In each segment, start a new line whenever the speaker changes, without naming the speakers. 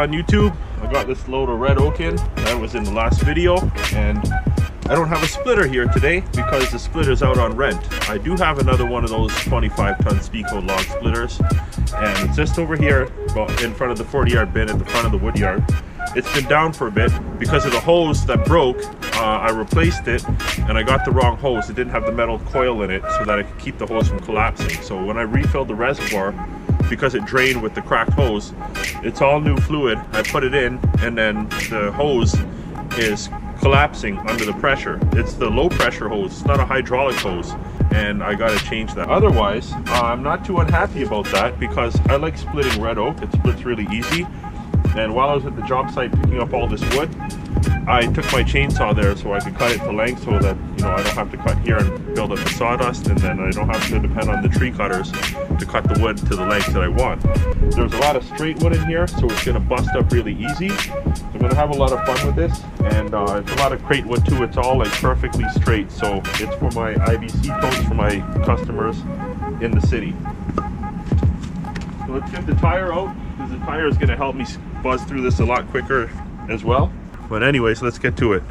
on YouTube. I got this load of red oak in. That was in the last video. And I don't have a splitter here today because the splitter's out on rent. I do have another one of those 25 ton Speedco log splitters. And it's just over here in front of the 40 yard bin at the front of the wood yard. It's been down for a bit because of the hose that broke. Uh, I replaced it and I got the wrong hose. It didn't have the metal coil in it so that I could keep the hose from collapsing. So when I refilled the reservoir, because it drained with the cracked hose, it's all new fluid. I put it in and then the hose is collapsing under the pressure. It's the low pressure hose, it's not a hydraulic hose and I gotta change that. Otherwise, uh, I'm not too unhappy about that because I like splitting red oak. It splits really easy. And while I was at the job site picking up all this wood, I took my chainsaw there so I could cut it to length so that, you know, I don't have to cut here and build up the sawdust and then I don't have to depend on the tree cutters to cut the wood to the length that I want. There's a lot of straight wood in here, so it's gonna bust up really easy. I'm gonna have a lot of fun with this and uh, it's a lot of crate wood too. It's all like perfectly straight. So it's for my IBC totes for my customers in the city. So let's get the tire out because the tire is gonna help me buzz through this a lot quicker as well. But anyways, let's get to it.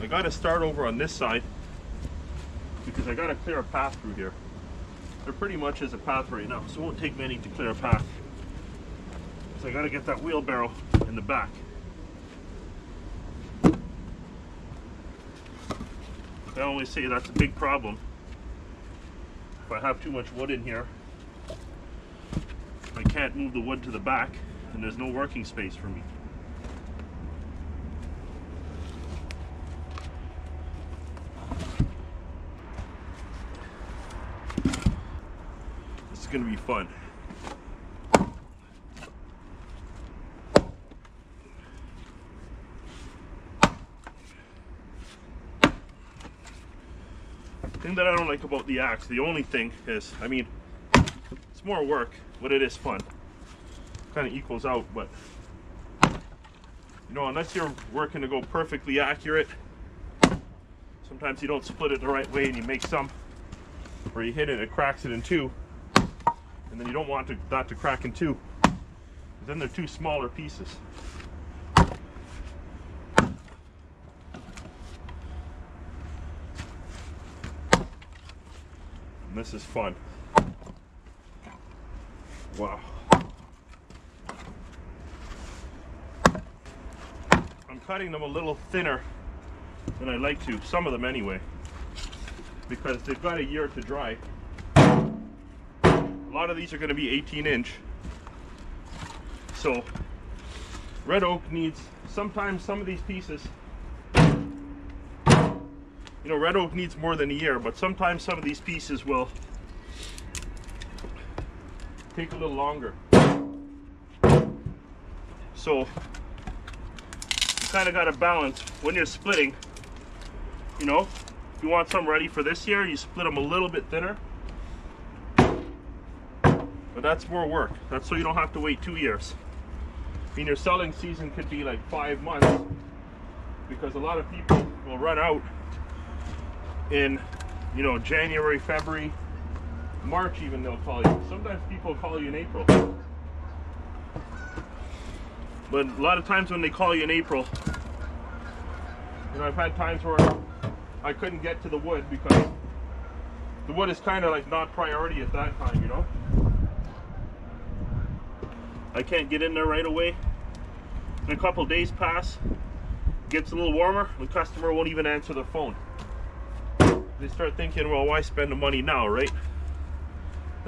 I gotta start over on this side because I gotta clear a path through here. There pretty much is a path right now, so it won't take many to clear a path. So I gotta get that wheelbarrow in the back. I always say that's a big problem. If I have too much wood in here, I can't move the wood to the back and there's no working space for me. This is to be fun. thing that I don't like about the axe, the only thing is, I mean, it's more work, but it is fun. Kind of equals out, but you know, unless you're working to go perfectly accurate, sometimes you don't split it the right way and you make some where you hit it, it cracks it in two, and then you don't want to, that to crack in two. Then they're two smaller pieces. And this is fun. Wow. Cutting them a little thinner than I like to, some of them anyway, because they've got a year to dry. A lot of these are going to be 18 inch. So red oak needs, sometimes some of these pieces, you know, red oak needs more than a year, but sometimes some of these pieces will take a little longer. So kind of got to balance when you're splitting. You know, if you want some ready for this year, you split them a little bit thinner. But that's more work. That's so you don't have to wait two years. I mean, your selling season could be like five months because a lot of people will run out in, you know, January, February, March even they'll call you. Sometimes people call you in April. But a lot of times when they call you in April, you know, I've had times where I couldn't get to the wood because the wood is kind of like not priority at that time, you know? I can't get in there right away. In a couple days pass, gets a little warmer, the customer won't even answer the phone. They start thinking, well, why spend the money now, right?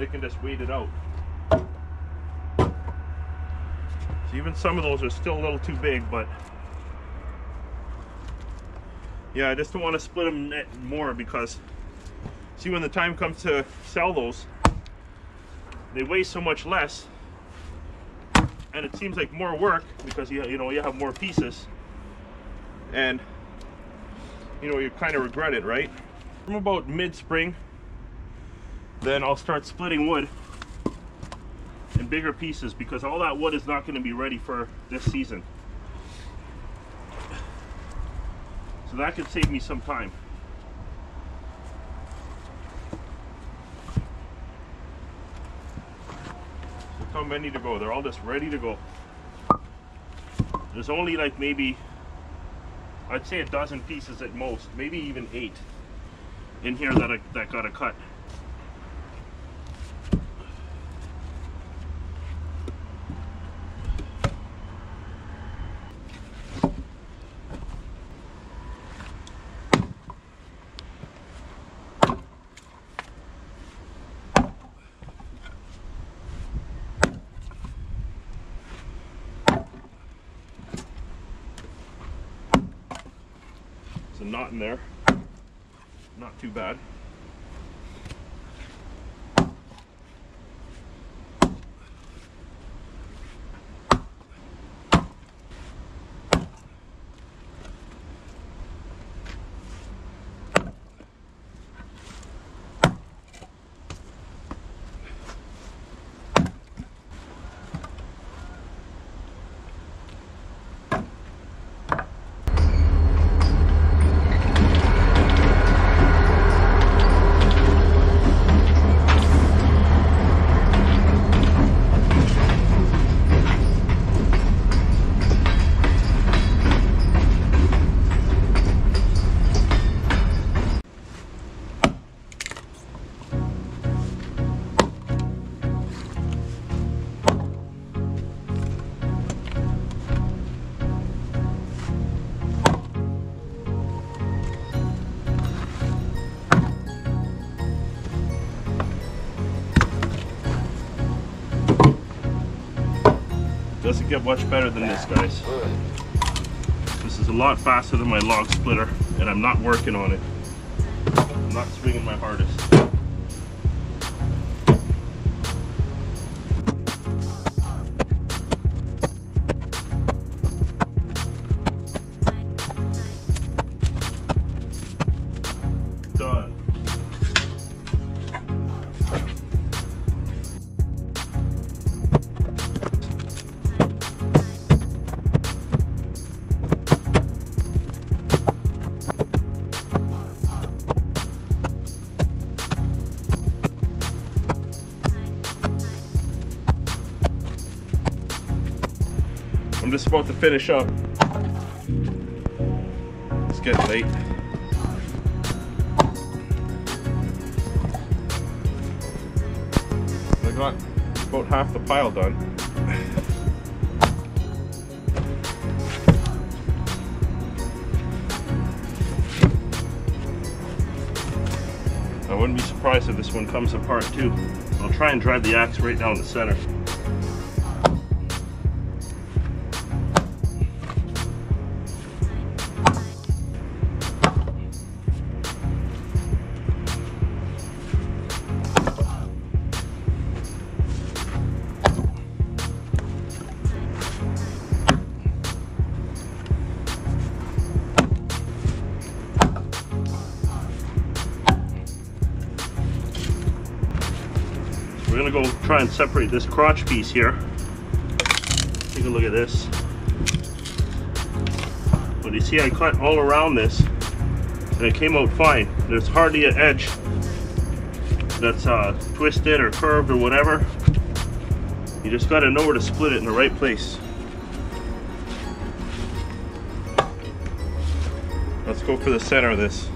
they can just wait it out. So even some of those are still a little too big, but yeah, I just don't want to split them more because see when the time comes to sell those, they weigh so much less and it seems like more work because you, you know you have more pieces. And you know you kind of regret it right? From about mid-spring then I'll start splitting wood bigger pieces because all that wood is not going to be ready for this season. So that could save me some time. So how many to go. They're all just ready to go. There's only like maybe, I'd say a dozen pieces at most, maybe even eight in here that I, that got a cut. Knot in there. Not too bad. Doesn't get much better than this, guys. This is a lot faster than my log splitter, and I'm not working on it. I'm not swinging my hardest. About to finish up. It's getting late. I got about half the pile done. I wouldn't be surprised if this one comes apart too. I'll try and drive the axe right down the center. Try and separate this crotch piece here. Take a look at this. But you see I cut all around this and it came out fine. There's hardly an edge that's uh, twisted or curved or whatever. You just gotta know where to split it in the right place. Let's go for the center of this.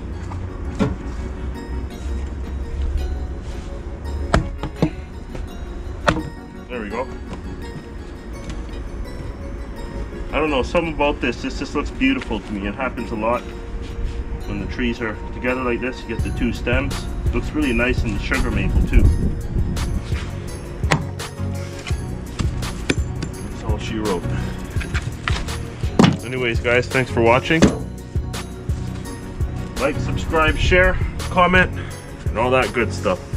Don't know, something about this, this just looks beautiful to me. It happens a lot when the trees are together like this. You get the two stems. looks really nice in the sugar maple too. That's all she wrote. Anyways guys, thanks for watching. Like, subscribe, share, comment, and all that good stuff.